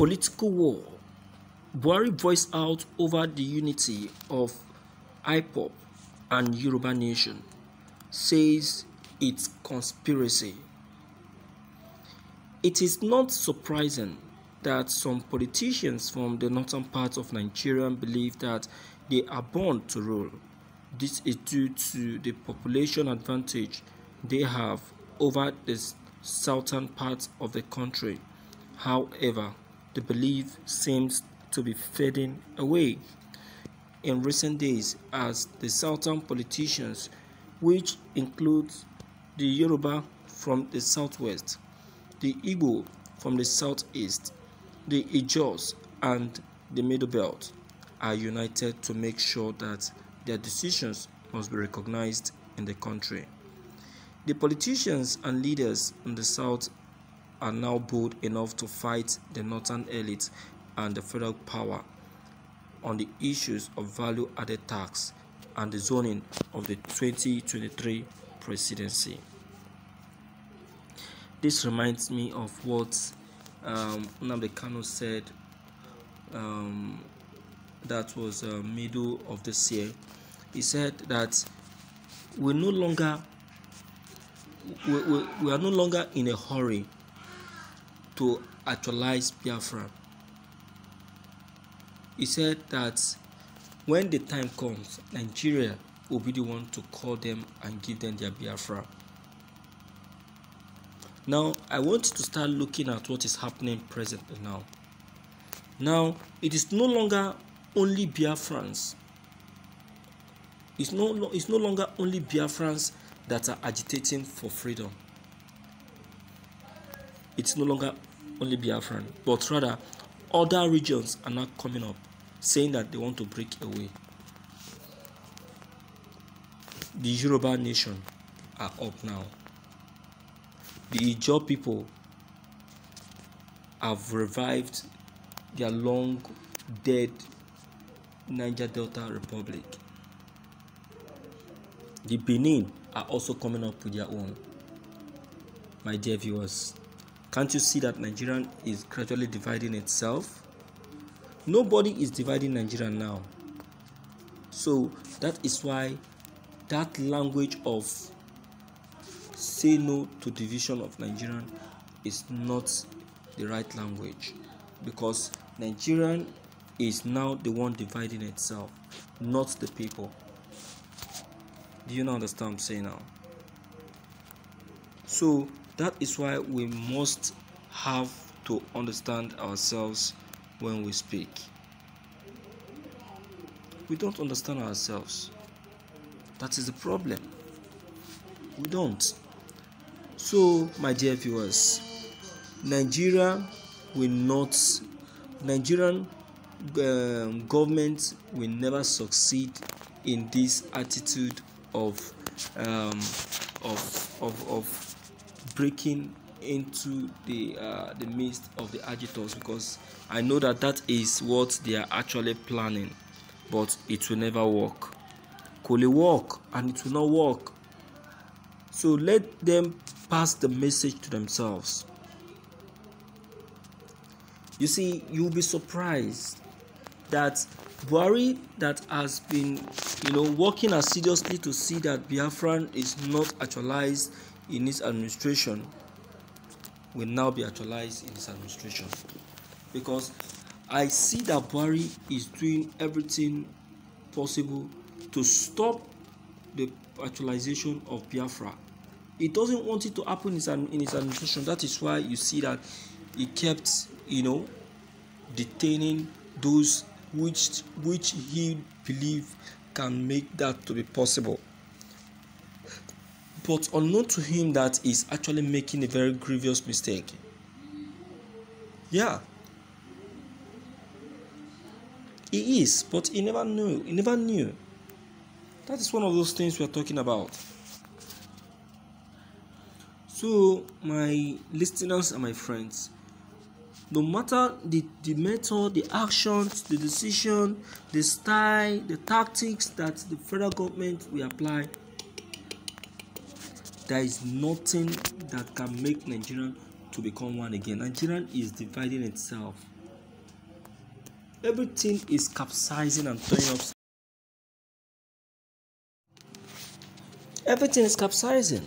political war. Buhari voiced out over the unity of IPOB and Yoruba nation, says it's conspiracy. It is not surprising that some politicians from the northern part of Nigeria believe that they are born to rule. This is due to the population advantage they have over the southern part of the country. However, the belief seems to be fading away in recent days as the southern politicians, which includes the Yoruba from the southwest, the Igbo from the southeast, the Ijaws and the Middle Belt, are united to make sure that their decisions must be recognized in the country. The politicians and leaders in the south are now bold enough to fight the northern elite and the federal power on the issues of value added tax and the zoning of the 2023 presidency. This reminds me of what um, Nnamdi Kanu said um, that was uh, middle of this year. He said that we no longer we, we, we are no longer in a hurry to actualize Biafra. He said that when the time comes, Nigeria will be the one to call them and give them their Biafra. Now, I want to start looking at what is happening presently now. Now, it is no longer only Biafrans. It's no, it's no longer only Biafrans that are agitating for freedom. It's no longer only Biafran, but rather other regions are now coming up saying that they want to break away. The Yoruba nation are up now. The Ijaw people have revived their long dead Niger Delta Republic. The Benin are also coming up with their own. My dear viewers, can't you see that Nigeria is gradually dividing itself? Nobody is dividing Nigeria now. So that is why that language of say no to division of Nigerian is not the right language because Nigerian is now the one dividing itself, not the people. Do you understand what I'm saying now? So that is why we must have to understand ourselves when we speak. We don't understand ourselves. That is the problem. We don't. So, my dear viewers, Nigeria will not, Nigerian um, government will never succeed in this attitude of um, of, of, of breaking into the uh, the midst of the agitators because I know that that is what they are actually planning, but it will never work. Could it work and it will not work. So let them pass the message to themselves. You see, you'll be surprised that Buhari that has been, you know, working assiduously to see that Biafran is not actualized in his administration will now be actualized in his administration because I see that Buhari is doing everything possible to stop the actualization of Biafra. He doesn't want it to happen in his, administration. That is why you see that he kept, you know, detaining those which which he believe can make that to be possible. But unknown to him that he's actually making a very grievous mistake. Yeah. He is, but he never knew. He never knew. That is one of those things we are talking about. So, my listeners and my friends, no matter the, the method, the actions, the decision, the style, the tactics that the federal government will apply, there is nothing that can make Nigerian to become one again. Nigerian is dividing itself. everything is capsizing and turning up. Everything is capsizing.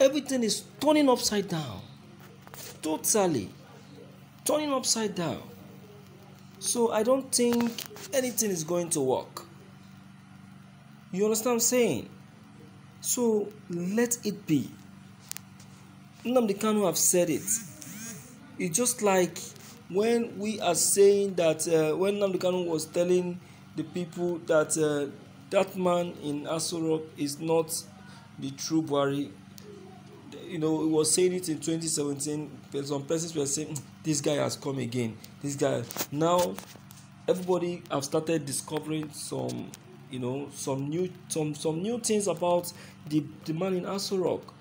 Everything is turning upside down. Totally. Turning upside down. So I don't think anything is going to work. You understand what I'm saying? So let it be. Nnamdi Kanu have said it. It's just like when we are saying that uh, when Nnamdi Kanu was telling the people that uh, that man in Aso is not the true Buhari. You know, he was saying it in 2017. Some persons were saying, hmm, "This guy has come again. This guy." Now, everybody have started discovering some, you know, some new, some some new things about the the man in Aso Rock.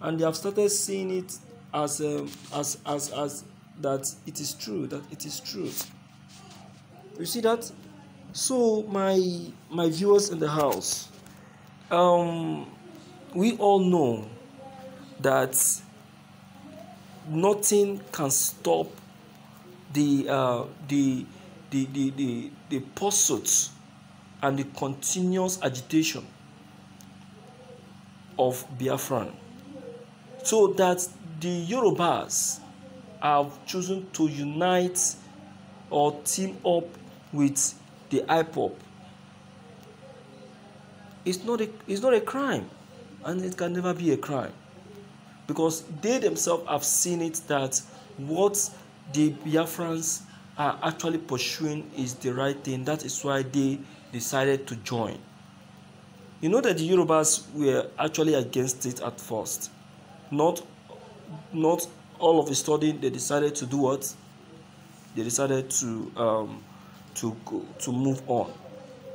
And they have started seeing it as um, as as as that it is true that it is true. You see that? So my my viewers in the house um we all know that nothing can stop the uh the the the the, the pursuit and the continuous agitation of Biafran so that the Yorubas have chosen to unite or team up with the IPOP. It's not a it's not a crime, and it can never be a crime, because they themselves have seen it that what the Biafrans are actually pursuing is the right thing. That is why they decided to join. You know that the Yorubas were actually against it at first not not all of a sudden they decided to do what they decided to um, to go, to move on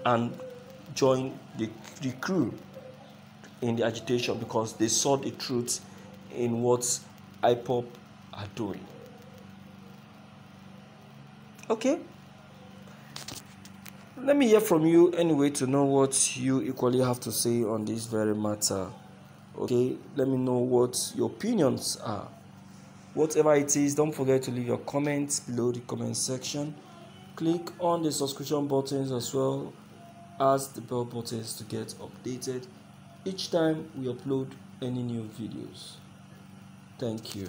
and join the, the crew in the agitation because they saw the truth in what IPOP are doing. Okay. Let me hear from you anyway to know what you equally have to say on this very matter. Okay let me know what your opinions are. Whatever it is don't forget to leave your comments below the comment section. Click on the subscription buttons as well as the bell buttons to get updated each time we upload any new videos. Thank you